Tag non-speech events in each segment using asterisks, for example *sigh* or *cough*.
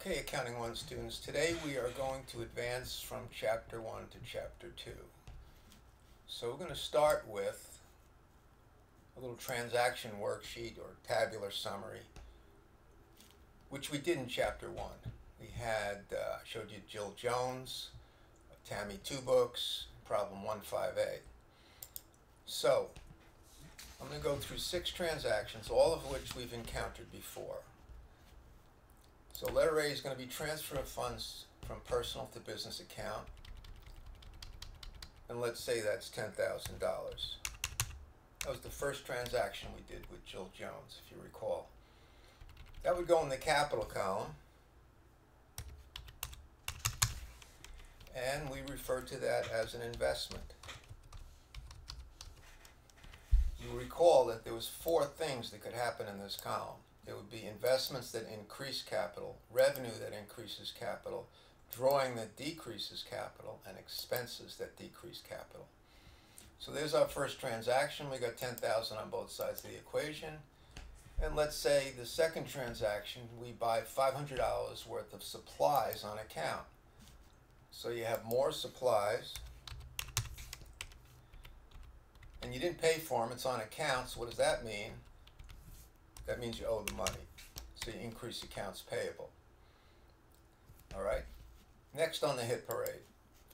Okay, Accounting 1 students, today we are going to advance from Chapter 1 to Chapter 2. So we're going to start with a little transaction worksheet or tabular summary, which we did in Chapter 1. We had, uh, showed you Jill Jones, Tammy Two Books, problem 15A. So, I'm going to go through six transactions, all of which we've encountered before. So letter A is going to be transfer of funds from personal to business account. And let's say that's $10,000. That was the first transaction we did with Jill Jones, if you recall. That would go in the capital column. And we refer to that as an investment. You recall that there was four things that could happen in this column. There would be investments that increase capital, revenue that increases capital, drawing that decreases capital, and expenses that decrease capital. So there's our first transaction. We got 10,000 on both sides of the equation. And let's say the second transaction, we buy $500 worth of supplies on account. So you have more supplies. And you didn't pay for them, it's on account. So what does that mean? That means you owe the money. So you increase accounts payable. All right. Next on the hit parade,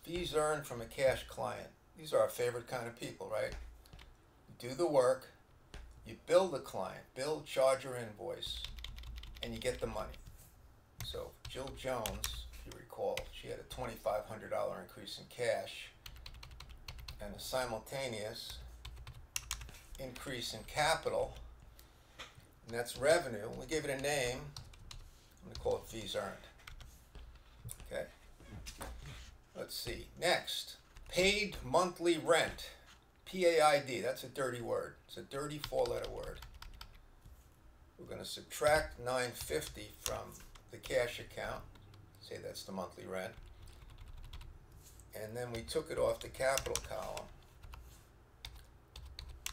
fees earned from a cash client. These are our favorite kind of people, right? You do the work, you bill the client, bill, charge, or invoice, and you get the money. So Jill Jones, if you recall, she had a $2,500 increase in cash and a simultaneous increase in capital and that's revenue. We gave it a name. I'm going to call it fees earned. Okay. Let's see. Next, paid monthly rent. PAID. That's a dirty word. It's a dirty four-letter word. We're going to subtract 950 from the cash account. Say that's the monthly rent. And then we took it off the capital column.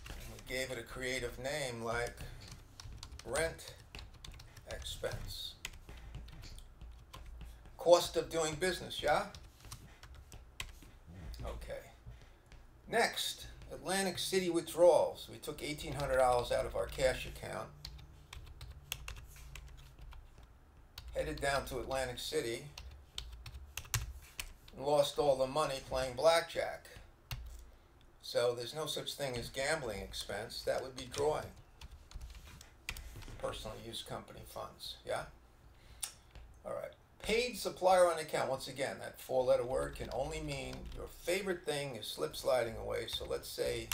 And we gave it a creative name like rent expense. Cost of doing business, yeah? Okay. Next, Atlantic City withdrawals. We took $1,800 out of our cash account, headed down to Atlantic City, and lost all the money playing blackjack. So there's no such thing as gambling expense. That would be drawing personal use company funds. Yeah? All right. Paid supplier on account. Once again, that four letter word can only mean your favorite thing is slip sliding away. So let's say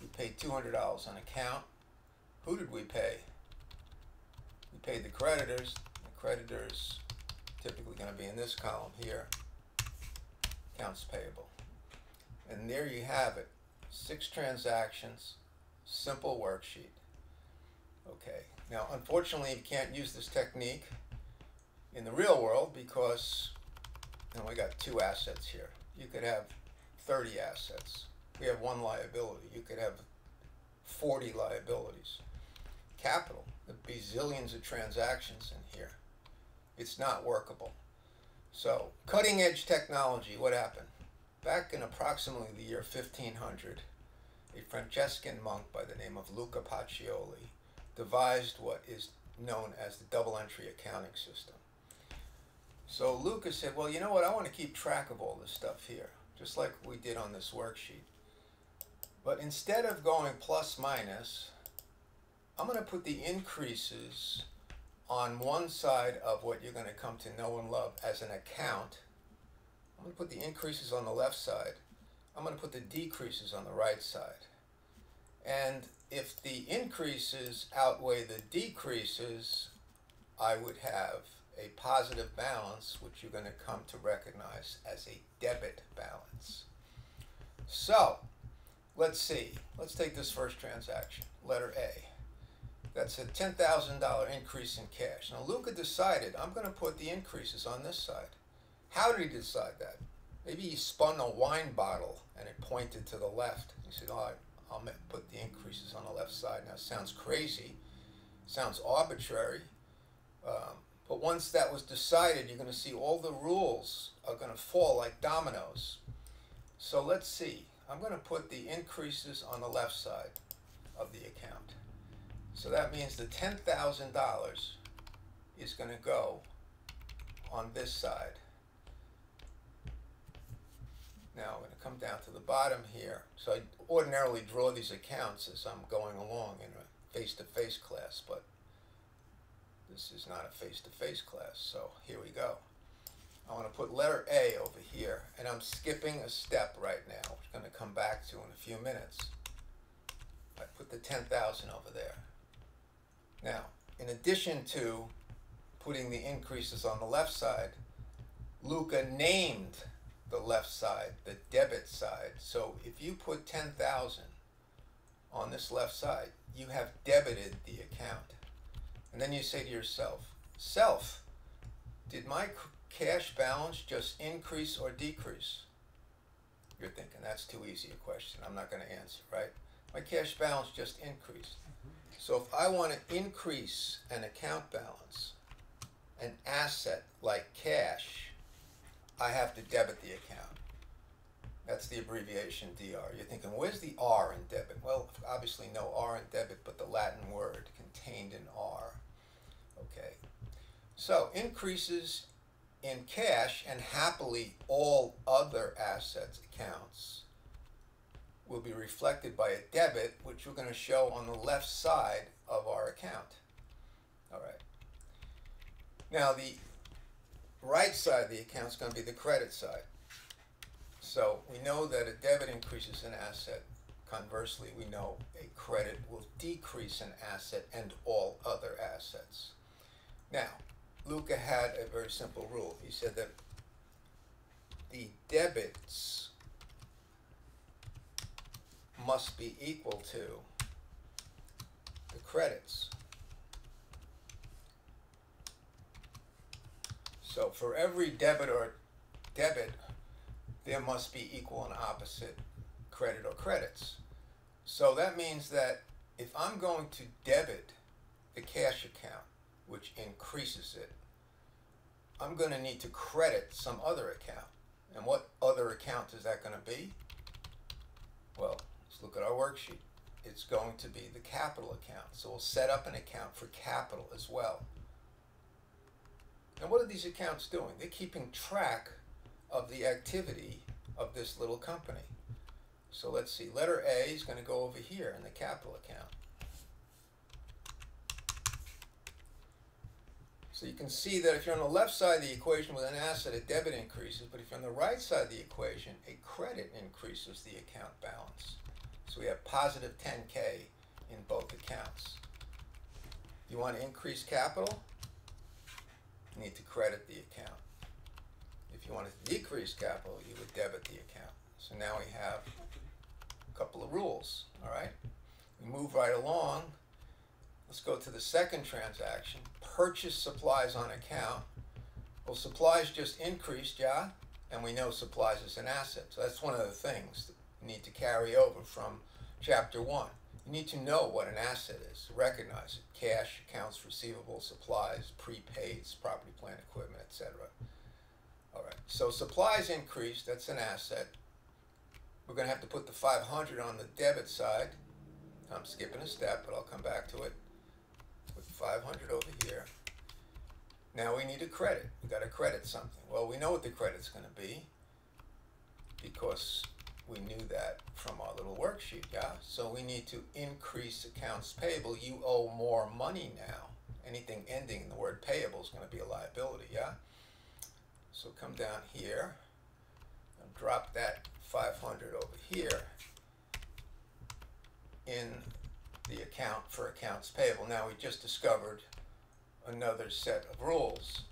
we paid $200 on account. Who did we pay? We paid the creditors. The creditors typically going to be in this column here. Accounts payable. And there you have it. Six transactions, simple worksheet. Okay, now unfortunately you can't use this technique in the real world because you know, we got two assets here. You could have 30 assets. We have one liability. You could have 40 liabilities. Capital, the bazillions of transactions in here. It's not workable. So, cutting edge technology, what happened? Back in approximately the year 1500, a Franciscan monk by the name of Luca Pacioli devised what is known as the double entry accounting system. So Lucas said, well, you know what, I want to keep track of all this stuff here, just like we did on this worksheet. But instead of going plus minus, I'm going to put the increases on one side of what you're going to come to know and love as an account. I'm going to put the increases on the left side. I'm going to put the decreases on the right side. And if the increases outweigh the decreases, I would have a positive balance, which you're going to come to recognize as a debit balance. So, let's see. Let's take this first transaction, letter A. That's a $10,000 increase in cash. Now, Luca decided, I'm going to put the increases on this side. How did he decide that? Maybe he spun a wine bottle and it pointed to the left. He said, oh, I'll put the increases on the left side. Now, sounds crazy, sounds arbitrary, um, But once that was decided, you're going to see all the rules are going to fall like dominoes. So let's see. I'm going to put the increases on the left side of the account. So that means the $10,000 is going to go on this side. Now I'm going to come down to the bottom here. So I ordinarily draw these accounts as I'm going along in a face-to-face -face class, but this is not a face-to-face -face class. So here we go. I want to put letter A over here, and I'm skipping a step right now, which I'm going to come back to in a few minutes. I put the 10,000 over there. Now, in addition to putting the increases on the left side, Luca named the left side, the debit side. So if you put 10,000 on this left side, you have debited the account. And then you say to yourself, self, did my cash balance just increase or decrease? You're thinking, that's too easy a question. I'm not going to answer, right? My cash balance just increased. Mm-hmm. So if I want to increase an account balance, an asset like cash, I have to debit the account. That's the abbreviation DR. You're thinking, where's the R in debit? Well, obviously no R in debit, but the Latin word contained in R. Okay. So increases in cash and happily all other assets accounts will be reflected by a debit, which we're going to show on the left side of our account. All right. Now the right side of the account is going to be the credit side. So we know that a debit increases an asset. Conversely, we know a credit will decrease an asset and all other assets. Now, Luca had a very simple rule. He said that the debits must be equal to the credits. So for every debit or debit, there must be equal and opposite credit or credits. So that means that if I'm going to debit the cash account, which increases it, I'm going to need to credit some other account. And what other account is that going to be? Well, let's look at our worksheet. It's going to be the capital account. So we'll set up an account for capital as well. And what are these accounts doing? They're keeping track of the activity of this little company. So let's see, letter A is going to go over here in the capital account. So you can see that if you're on the left side of the equation with an asset, a debit increases, but if you're on the right side of the equation, a credit increases the account balance. So we have positive 10K in both accounts. You want to increase capital? You need to credit the account. If you wanted to decrease capital, you would debit the account. So now we have a couple of rules, all right? We move right along. Let's go to the second transaction. Purchase supplies on account. Well, supplies just increased, yeah? And we know supplies is an asset. So that's one of the things that you need to carry over from chapter one. You need to know what an asset is, recognize it. Cash, accounts receivable, supplies, prepaids, property, plant, equipment, etc. All right, so supplies increased, that's an asset. We're going to have to put the 500 on the debit side. I'm skipping a step, but I'll come back to it. Put 500 over here. Now we need a credit. We got to credit something. Well, we know what the credit's going to be because we knew that from our little worksheet, yeah? So we need to increase accounts payable. You owe more money now. Anything ending in the word payable is going to be a liability, yeah? So come down here and drop that 500 over here in the account for accounts payable. Now we just discovered another set of rules.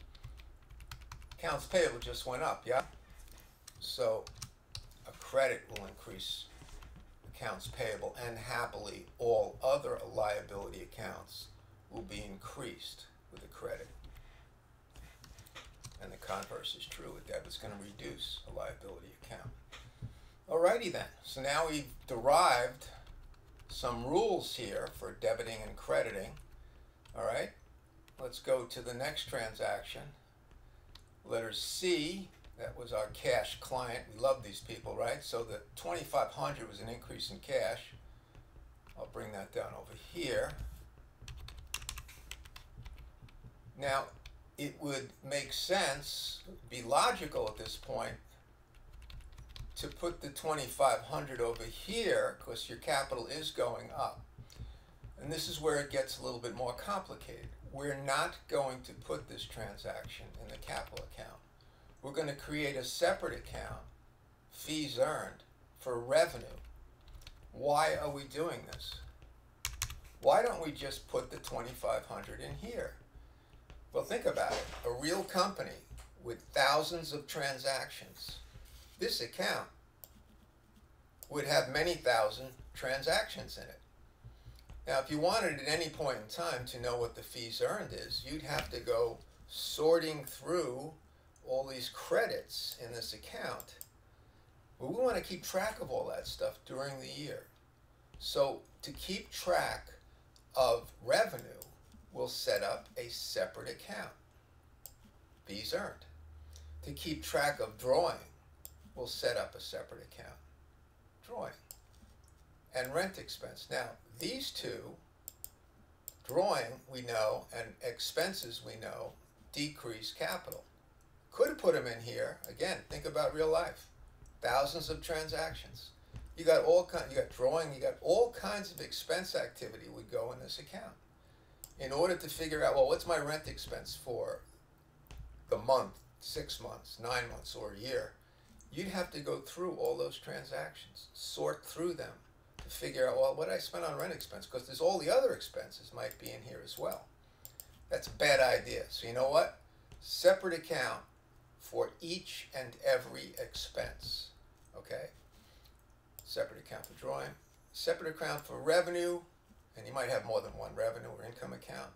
Accounts payable just went up, yeah? So credit will increase accounts payable, and happily, all other liability accounts will be increased with a credit. And the converse is true. A debit's going to reduce a liability account. Alrighty then. So now we've derived some rules here for debiting and crediting. All right. Let's go to the next transaction. Letter C, that was our cash client. We love these people, right? So the 2500 was an increase in cash. I'll bring that down over here. Now, it would make sense, be logical at this point, to put the 2500 over here because your capital is going up. And this is where it gets a little bit more complicated. We're not going to put this transaction in the capital account. We're going to create a separate account, fees earned, for revenue. Why are we doing this? Why don't we just put the 2500 in here? Well, think about it. A real company with thousands of transactions, this account would have many thousand transactions in it. Now, if you wanted at any point in time to know what the fees earned is, you'd have to go sorting through all these credits in this account. But we want to keep track of all that stuff during the year. So to keep track of revenue, we'll set up a separate account, fees earned. To keep track of drawing, we'll set up a separate account, drawing. And rent expense. Now, these two, drawing we know and expenses we know, decrease capital. Could put them in here. Again, think about real life. Thousands of transactions. You got all kind. You got drawing. You got all kinds of expense activity would go in this account. In order to figure out, well, what's my rent expense for the month, six months, nine months, or a year, you'd have to go through all those transactions, sort through them to figure out, well, what did I spend on rent expense? Because there's all the other expenses might be in here as well. That's a bad idea. So you know what? Separate account for each and every expense. Okay? Separate account for drawing, separate account for revenue, and you might have more than one revenue or income account.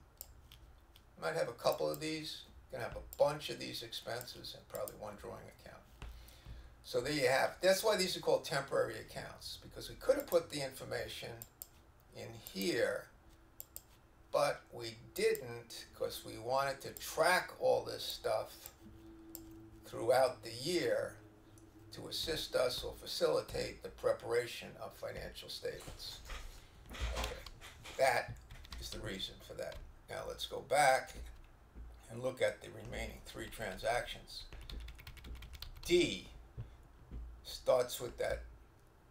You might have a couple of these. You're going to have a bunch of these expenses and probably one drawing account. So there you have. That's why these are called temporary accounts because we could have put the information in here, but we didn't because we wanted to track all this stuff throughout the year to assist us or facilitate the preparation of financial statements. Okay. That is the reason for that. Now let's go back and look at the remaining three transactions. D starts with that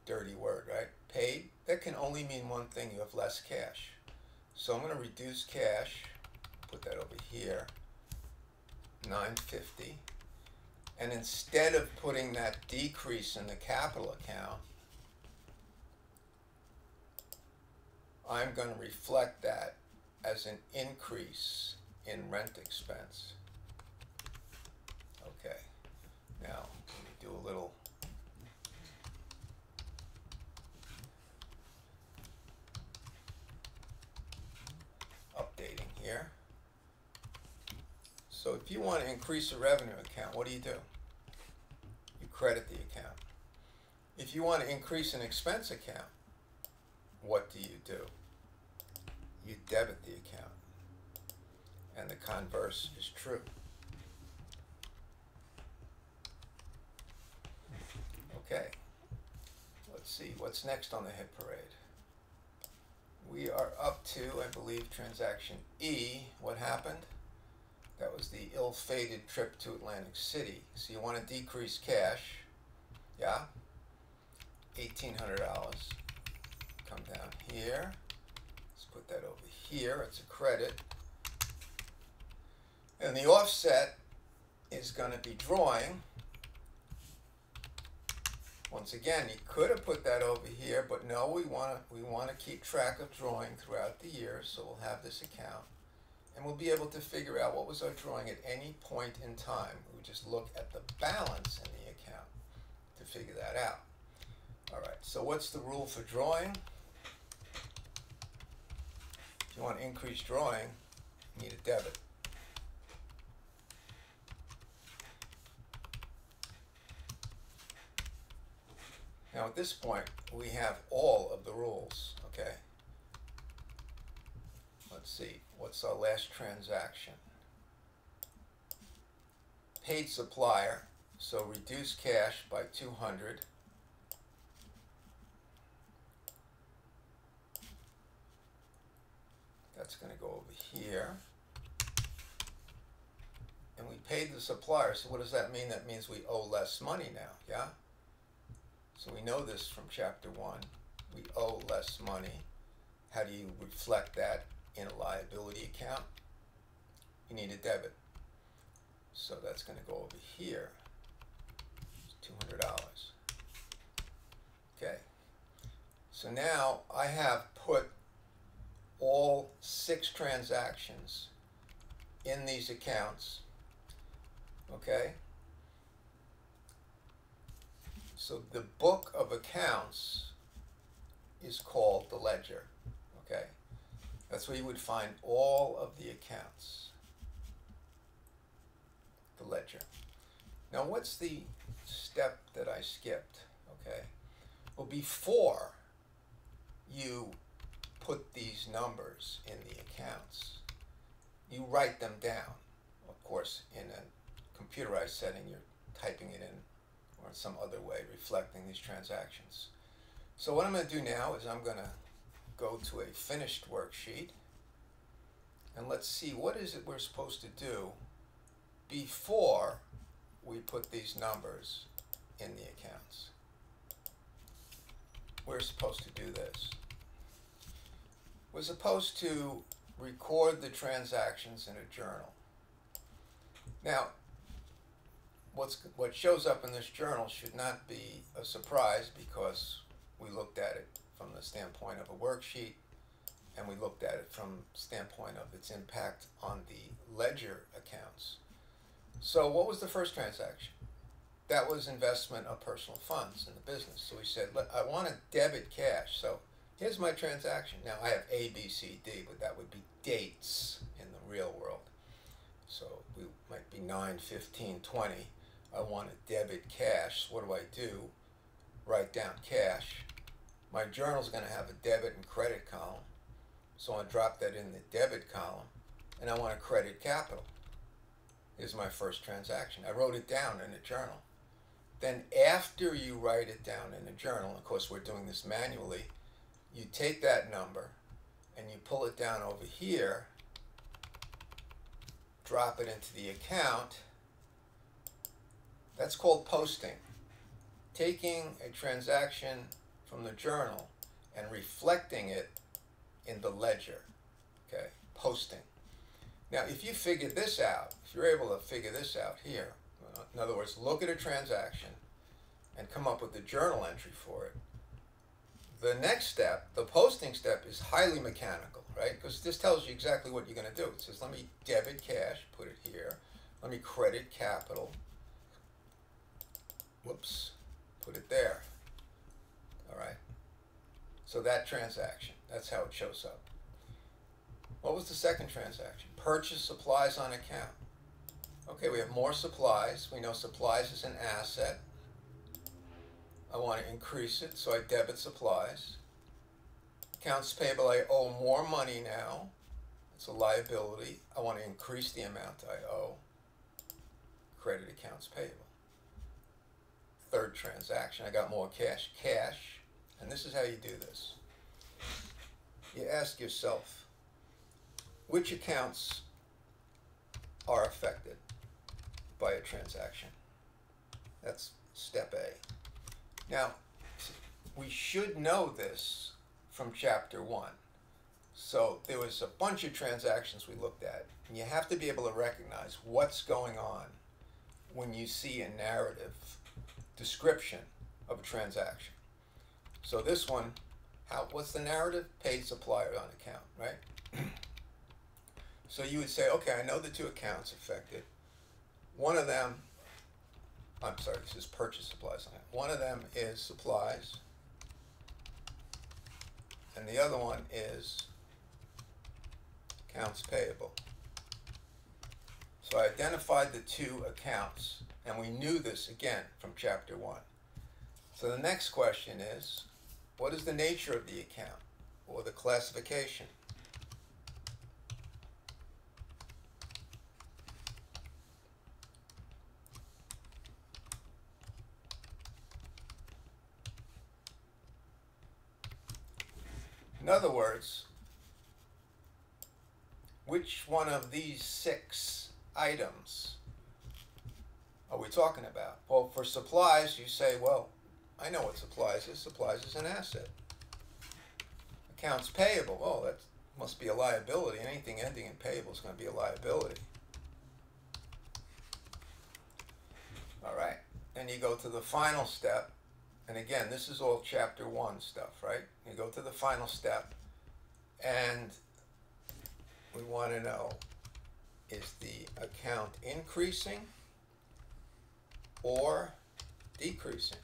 dirty word, right? Paid. That can only mean one thing. You have less cash. So I'm going to reduce cash. Put that over here. 950. And instead of putting that decrease in the capital account, I'm going to reflect that as an increase in rent expense. Okay, now let me do a little updating here. So if you want to increase a revenue account, what do you do? You credit the account. If you want to increase an expense account, what do you do? You debit the account. And the converse is true. Okay. Let's see what's next on the hit parade. We are up to, I believe, transaction E. What happened? That was the ill-fated trip to Atlantic City. So you want to decrease cash. Yeah? $1,800 come down here. Let's put that over here. It's a credit. And the offset is going to be drawing. Once again, you could have put that over here, but no, we want to we want to keep track of drawing throughout the year, so we'll have this account. And we'll be able to figure out what was our drawing at any point in time. We just look at the balance in the account to figure that out. All right, so what's the rule for drawing? If you want to increase drawing, you need a debit. Now at this point, we have all of the rules, okay? Let's see, what's our last transaction? Paid supplier, so reduce cash by 200. That's going to go over here. And we paid the supplier, so what does that mean? That means we owe less money now, yeah? So we know this from chapter 1. We owe less money. How do you reflect that in a liability account? You need a debit. So that's going to go over here. $200. Okay. So now I have put all six transactions in these accounts. Okay. So the book of accounts is called the ledger. Okay. That's where you would find all of the accounts. The ledger. Now, what's the step that I skipped? Okay. Well, before you put these numbers in the accounts, you write them down. Of course, in a computerized setting, you're typing it in or in some other way reflecting these transactions. So what I'm going to do now is I'm going to go to a finished worksheet and let's see what is it we're supposed to do before we put these numbers in the accounts. We're supposed to do this. We're supposed to record the transactions in a journal. Now, what's, what shows up in this journal should not be a surprise because we looked at it from the standpoint of a worksheet and we looked at it from standpoint of its impact on the ledger accounts. So what was the first transaction? That was investment of personal funds in the business. So we said, I want to debit cash. So here's my transaction. Now I have A, B, C, D, but that would be dates in the real world. So we might be 9, 15, 20. I want to debit cash. What do I do? Write down cash. My journal is going to have a debit and credit column. So I drop that in the debit column and I want to credit capital. Is my first transaction. I wrote it down in a journal. Then after you write it down in a journal, of course we're doing this manually, you take that number and you pull it down over here, drop it into the account. That's called posting. Taking a transaction from the journal and reflecting it in the ledger. Okay, posting. Now, if you figure this out, if you're able to figure this out here, in other words, look at a transaction and come up with a journal entry for it, the next step, the posting step, is highly mechanical, right? Because this tells you exactly what you're going to do. It says, let me debit cash, put it here. Let me credit capital. Whoops, put it there. All right. So that transaction, that's how it shows up. What was the second transaction? Purchase supplies on account. Okay, we have more supplies. We know supplies is an asset. I want to increase it, so I debit supplies. Accounts payable, I owe more money now. It's a liability. I want to increase the amount I owe. Credit accounts payable. Third transaction, I got more cash. Cash, and this is how you do this. You ask yourself, which accounts are affected by a transaction? That's step A. Now, we should know this from chapter one. So there was a bunch of transactions we looked at, and you have to be able to recognize what's going on when you see a narrative description of a transaction. So this one, how what's the narrative? Paid supplier on account, right? *clears throat* So you would say, okay, I know the two accounts affected. One of them, I'm sorry, this is purchase supplies. One of them is supplies, and the other one is accounts payable. So I identified the two accounts, and we knew this again from chapter one. So the next question is, what is the nature of the account or the classification? In other words, which one of these six items are we talking about? Well, for supplies, you say, well, I know what supplies is. Supplies is an asset. Accounts payable, oh, that must be a liability. Anything ending in payable is going to be a liability. All right. Then you go to the final step. And again, this is all chapter one stuff, right? You go to the final step, and we want to know is the account increasing or decreasing?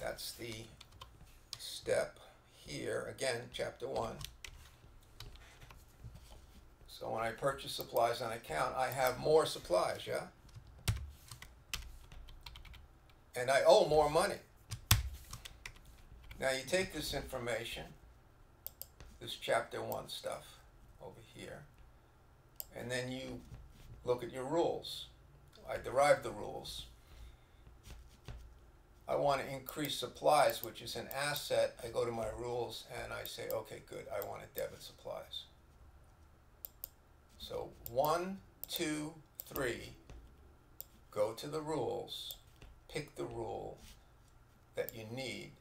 That's the step here, again, chapter one. So when I purchase supplies on account, I have more supplies, yeah? And I owe more money. Now you take this information, this chapter one stuff over here, and then you look at your rules. I derive the rules. I want to increase supplies, which is an asset. I go to my rules and I say, okay, good, I want to debit supplies. So one, two, three, go to the rules, pick the rule that you need,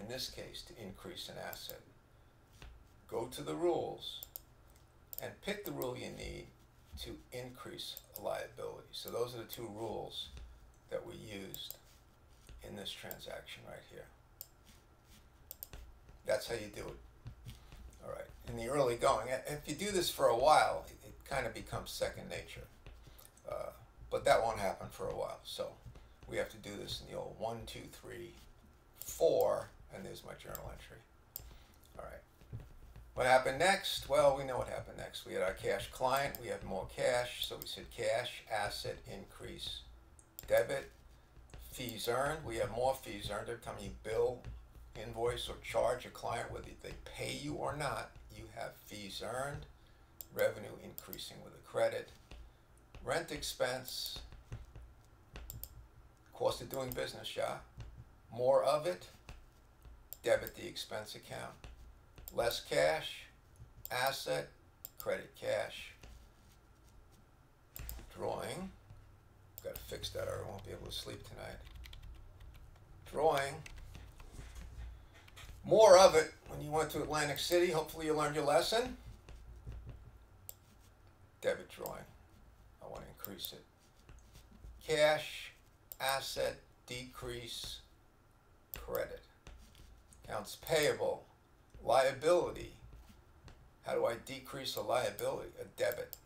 in this case, to increase an asset. Go to the rules and pick the rule you need to increase a liability. So those are the two rules that we used in this transaction right here. That's how you do it. All right. In the early going, if you do this for a while, it, kind of becomes second nature. Uh, but that won't happen for a while. So we have to do this in the old one, two, three, four, and there's my journal entry. All right. What happened next? Well, we know what happened next. We had our cash client. We had more cash. So we said cash, asset, increase, debit, fees earned. We have more fees earned. Every time you bill, invoice, or charge a client, whether they pay you or not. You have fees earned, revenue increasing with a credit, rent expense, cost of doing business, yeah. More of it, debit the expense account. Less cash, asset, credit cash. Drawing, got to fix that or I won't be able to sleep tonight. Drawing, more of it when you went to Atlantic City. Hopefully you learned your lesson. Debit drawing, I want to increase it. Cash, asset, decrease, credit. Accounts payable, Liability. How do I decrease a liability? A debit.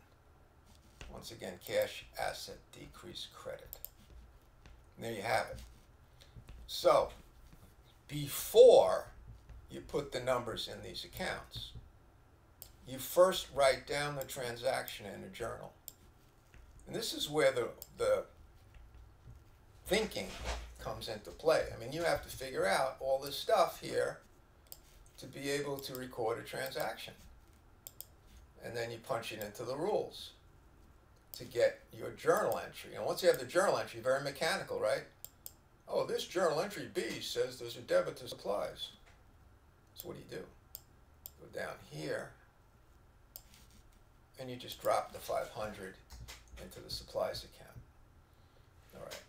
Once again, cash, asset, decrease credit. And there you have it. So, before you put the numbers in these accounts, you first write down the transaction in a journal. And this is where the, the thinking comes into play. I mean, you have to figure out all this stuff here to be able to record a transaction. And then you punch it into the rules to get your journal entry. And once you have the journal entry, very mechanical, right? Oh, this journal entry B says there's a debit to supplies. So what do you do? Go down here, and you just drop the 500 into the supplies account. All right.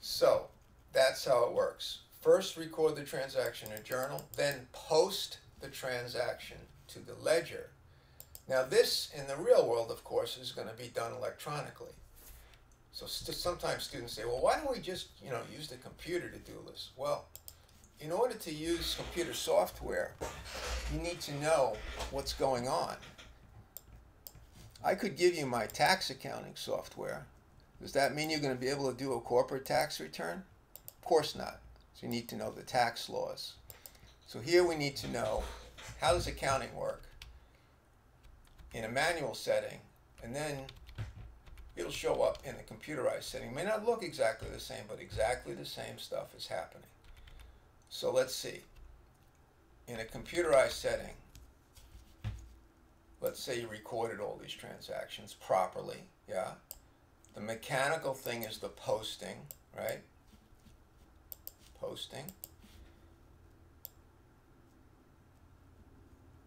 So that's how it works. First record the transaction in a journal, then post the transaction to the ledger. Now this, in the real world, of course, is going to be done electronically. So st sometimes students say, well, why don't we just, you know, use the computer to do this? Well, in order to use computer software, you need to know what's going on. I could give you my tax accounting software. Does that mean you're going to be able to do a corporate tax return? Of course not. So you need to know the tax laws. So here we need to know how does accounting work in a manual setting, and then it'll show up in a computerized setting. It may not look exactly the same, but exactly the same stuff is happening. So let's see. In a computerized setting, let's say you recorded all these transactions properly, yeah? The mechanical thing is the posting, right? posting.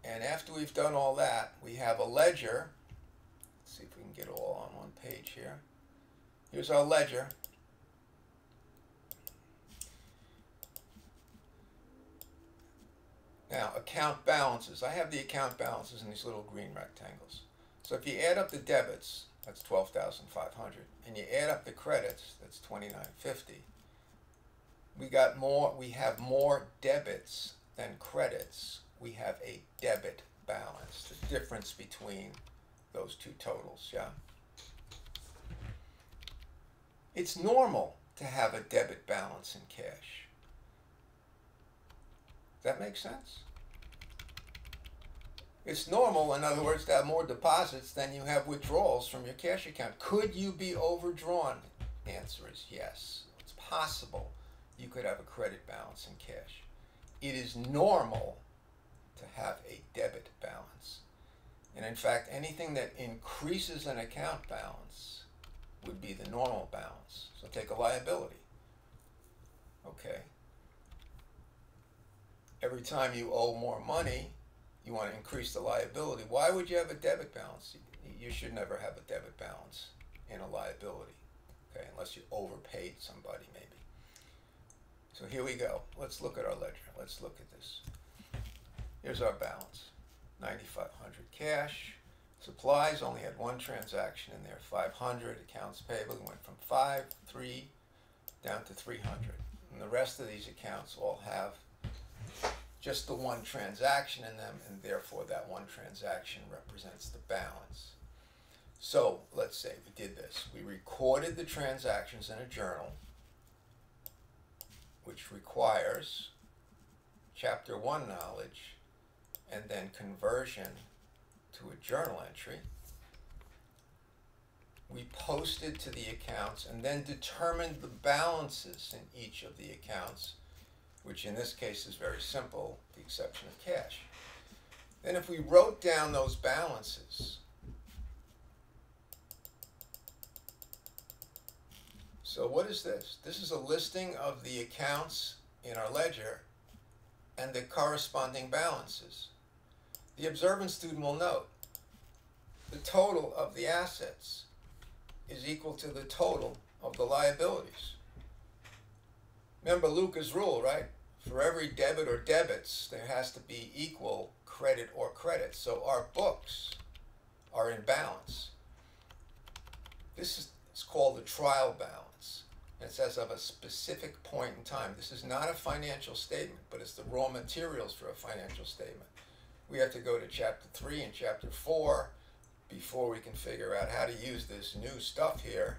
And after we've done all that, we have a ledger. Let's see if we can get it all on one page here. Here's our ledger. Now, account balances. I have the account balances in these little green rectangles. So if you add up the debits, that's 12,500, and you add up the credits, that's 2950. We got more, we have more debits than credits. We have a debit balance, the difference between those two totals, yeah? It's normal to have a debit balance in cash. Does that make sense? It's normal, in other words, to have more deposits than you have withdrawals from your cash account. Could you be overdrawn? The answer is yes. It's possible you could have a credit balance in cash. It is normal to have a debit balance. And in fact, anything that increases an account balance would be the normal balance. So take a liability. Okay every time you owe more money, you want to increase the liability. Why would you have a debit balance? You should never have a debit balance in a liability, okay, unless you overpaid somebody maybe. So here we go. Let's look at our ledger. Let's look at this. Here's our balance. 9500 cash. Supplies only had one transaction in there, 500. Accounts payable went from 5, 3, down to 300. And the rest of these accounts all have just the one transaction in them, and therefore that one transaction represents the balance. So let's say we did this. We recorded the transactions in a journal, which requires chapter one knowledge and then conversion to a journal entry. We posted to the accounts and then determined the balances in each of the accounts which in this case is very simple, the exception of cash. Then if we wrote down those balances, so what is this? This is a listing of the accounts in our ledger and the corresponding balances. The observant student will note the total of the assets is equal to the total of the liabilities. Remember Lucas' rule, right? For every debit or debits, there has to be equal credit or credit. So our books are in balance. This is it's called the trial balance. It says of a specific point in time. This is not a financial statement, but it's the raw materials for a financial statement. We have to go to chapter 3 and chapter 4 before we can figure out how to use this new stuff here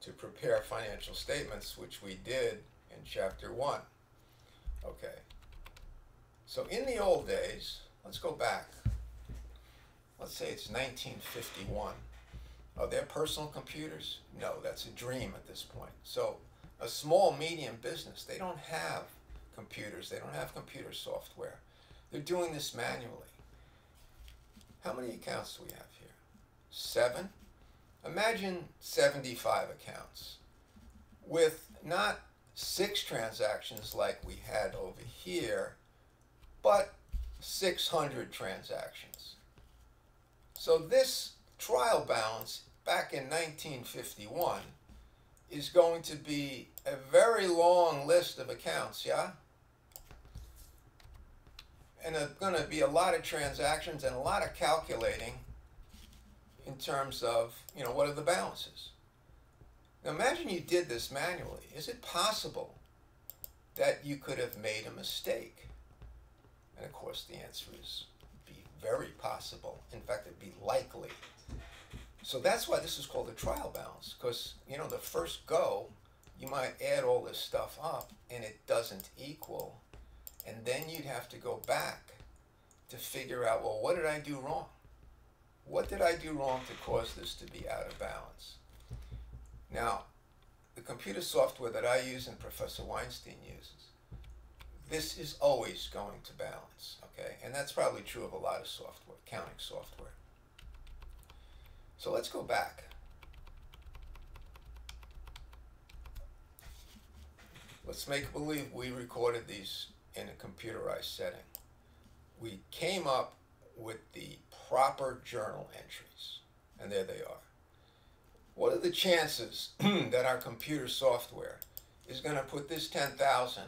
to prepare financial statements, which we did in chapter 1. Okay. So in the old days, let's go back. Let's say it's 1951. Are there personal computers? No, that's a dream at this point. So a small, medium business, they don't have computers. They don't have computer software. They're doing this manually. How many accounts do we have here? Seven? Imagine 75 accounts with not six transactions like we had over here, but 600 transactions. So this trial balance back in 1951 is going to be a very long list of accounts, yeah? And there's going to be a lot of transactions and a lot of calculating in terms of, you know, what are the balances. Now imagine you did this manually. Is it possible that you could have made a mistake? And of course the answer is be very possible. In fact, it'd be likely. So that's why this is called a trial balance, because you know the first go, you might add all this stuff up and it doesn't equal, and then you'd have to go back to figure out, well, what did I do wrong? What did I do wrong to cause this to be out of balance? Now, the computer software that I use and Professor Weinstein uses, this is always going to balance, okay? And that's probably true of a lot of software, accounting software. So let's go back. Let's make believe we recorded these in a computerized setting. we came up with the proper journal entries, and there they are. What are the chances *clears throat* that our computer software is going to put this 10,000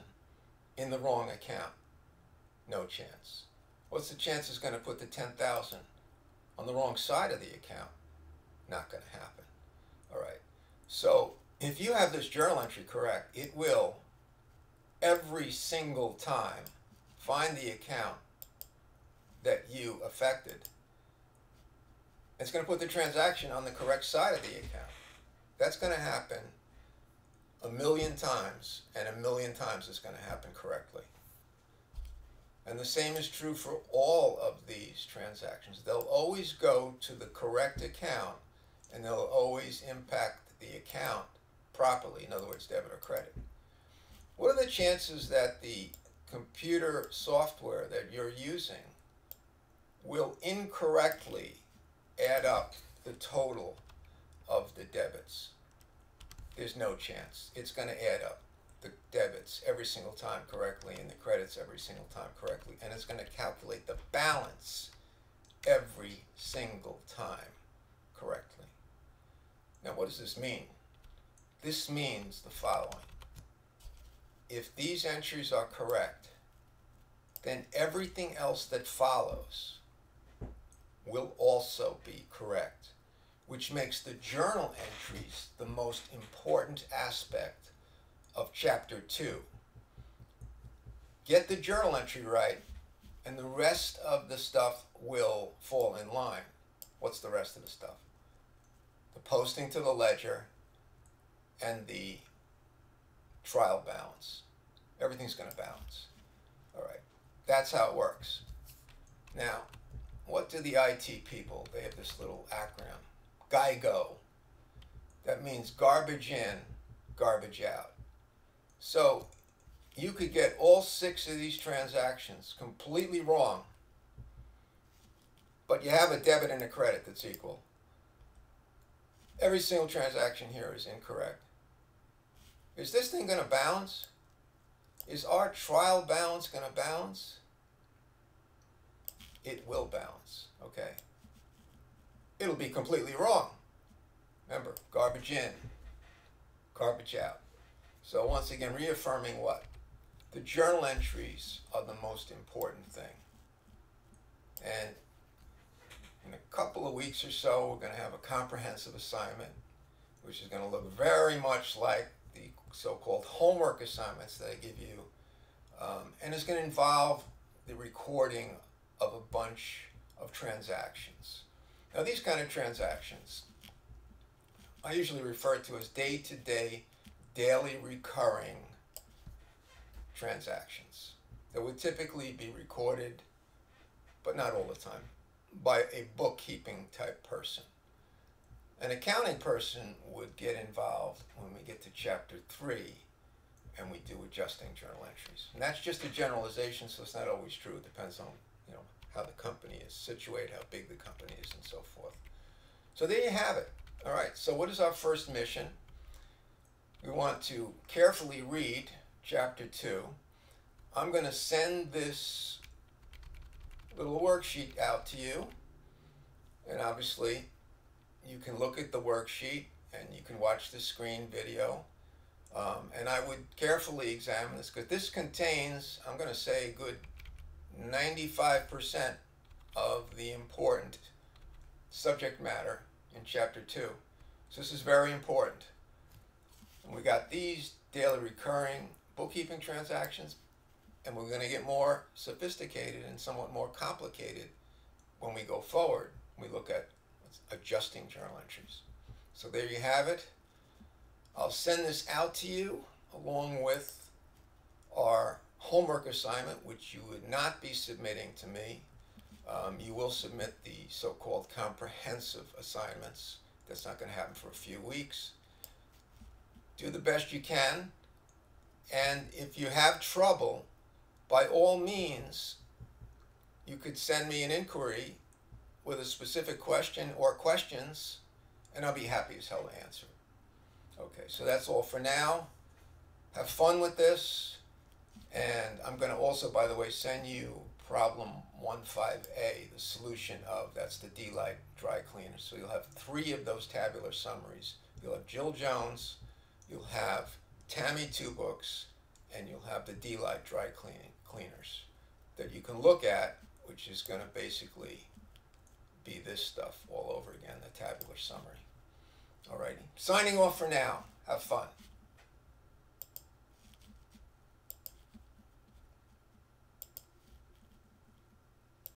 in the wrong account? No chance. What's the chance it's going to put the 10,000 on the wrong side of the account? Not going to happen. All right. So if you have this journal entry correct, it will every single time find the account that you affected. It's going to put the transaction on the correct side of the account. That's going to happen a million times, and a million times it's going to happen correctly. And the same is true for all of these transactions. They'll always go to the correct account, and they'll always impact the account properly, in other words, debit or credit. What are the chances that the computer software that you're using will incorrectly add up the total of the debits. There's no chance. It's going to add up the debits every single time correctly and the credits every single time correctly. And it's going to calculate the balance every single time correctly. Now, what does this mean? This means the following. If these entries are correct, then everything else that follows will also be correct, which makes the journal entries the most important aspect of chapter 2. Get the journal entry right, and the rest of the stuff will fall in line. What's the rest of the stuff? The posting to the ledger and the trial balance. Everything's going to balance. All right. That's how it works. Now, what do the IT people, they have this little acronym, GIGO. That means garbage in, garbage out. So you could get all six of these transactions completely wrong, but you have a debit and a credit that's equal. Every single transaction here is incorrect. Is this thing going to balance? Is our trial balance going to balance? it will bounce, okay? It'll be completely wrong. Remember, garbage in, garbage out. So once again, reaffirming what? The journal entries are the most important thing. And in a couple of weeks or so, we're going to have a comprehensive assignment, which is going to look very much like so-called homework assignments that I give you. Um, and it's going to involve the recording of a bunch of transactions. Now, these kind of transactions I usually refer to as day to day, daily recurring transactions that would typically be recorded, but not all the time, by a bookkeeping type person. An accounting person would get involved when we get to chapter three and we do adjusting journal entries. And that's just a generalization, so it's not always true. It depends on you know, how the company is situated, how big the company is, and so forth. So there you have it. All right, so what is our first mission? We want to carefully read chapter 2. I'm going to send this little worksheet out to you. And obviously, you can look at the worksheet and you can watch the screen video. Um, and I would carefully examine this because this contains, I'm going to say, a good 95% of the important subject matter in chapter 2. So this is very important. And we got these daily recurring bookkeeping transactions, and we're going to get more sophisticated and somewhat more complicated when we go forward. We look at adjusting journal entries. So there you have it. I'll send this out to you along with our homework assignment, which you would not be submitting to me. Um, you will submit the so-called comprehensive assignments. That's not going to happen for a few weeks. Do the best you can. And if you have trouble, by all means, you could send me an inquiry with a specific question or questions, and I'll be happy as hell to answer. Okay, so that's all for now. Have fun with this And I'm going to also, by the way, send you problem 15A, the solution of, that's the D-Light dry cleaner. So you'll have three of those tabular summaries. You'll have Jill Jones, you'll have Tammy Two Books, and you'll have the D-Light dry cleaning cleaners that you can look at, which is going to basically be this stuff all over again, the tabular summary. Alrighty, signing off for now. Have fun.